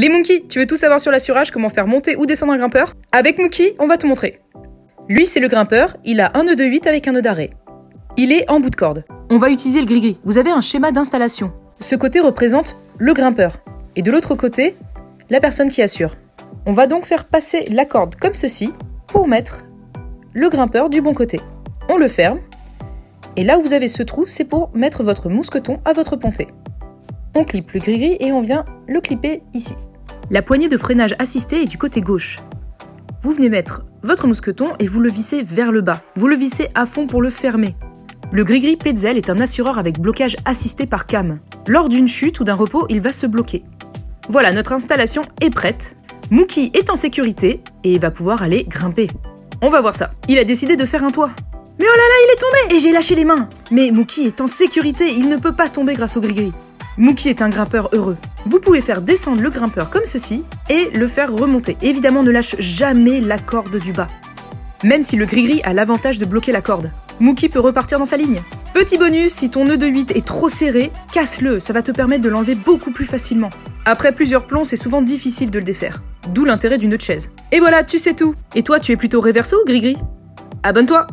Les monkeys, tu veux tout savoir sur l'assurage, comment faire monter ou descendre un grimpeur? Avec Mookie, on va te montrer. Lui, c'est le grimpeur, il a un nœud de 8 avec un nœud d'arrêt. Il est en bout de corde. On va utiliser le gris-gris. Vous avez un schéma d'installation. Ce côté représente le grimpeur. Et de l'autre côté, la personne qui assure. On va donc faire passer la corde comme ceci pour mettre le grimpeur du bon côté. On le ferme. Et là où vous avez ce trou, c'est pour mettre votre mousqueton à votre pontée. On clip le gris-gris et on vient le clipper ici. La poignée de freinage assistée est du côté gauche. Vous venez mettre votre mousqueton et vous le vissez vers le bas. Vous le vissez à fond pour le fermer. Le gris-gris Petzel est un assureur avec blocage assisté par cam. Lors d'une chute ou d'un repos, il va se bloquer. Voilà, notre installation est prête. Mookie est en sécurité et va pouvoir aller grimper. On va voir ça. Il a décidé de faire un toit. Mais oh là là, il est tombé Et j'ai lâché les mains. Mais Mookie est en sécurité, il ne peut pas tomber grâce au gris-gris. Mookie est un grimpeur heureux. Vous pouvez faire descendre le grimpeur comme ceci et le faire remonter. Évidemment, ne lâche jamais la corde du bas. Même si le gris-gris a l'avantage de bloquer la corde. Mookie peut repartir dans sa ligne. Petit bonus, si ton nœud de 8 est trop serré, casse-le, ça va te permettre de l'enlever beaucoup plus facilement. Après plusieurs plombs, c'est souvent difficile de le défaire. D'où l'intérêt du nœud de chaise. Et voilà, tu sais tout. Et toi, tu es plutôt réverso ou gris-gris? Abonne-toi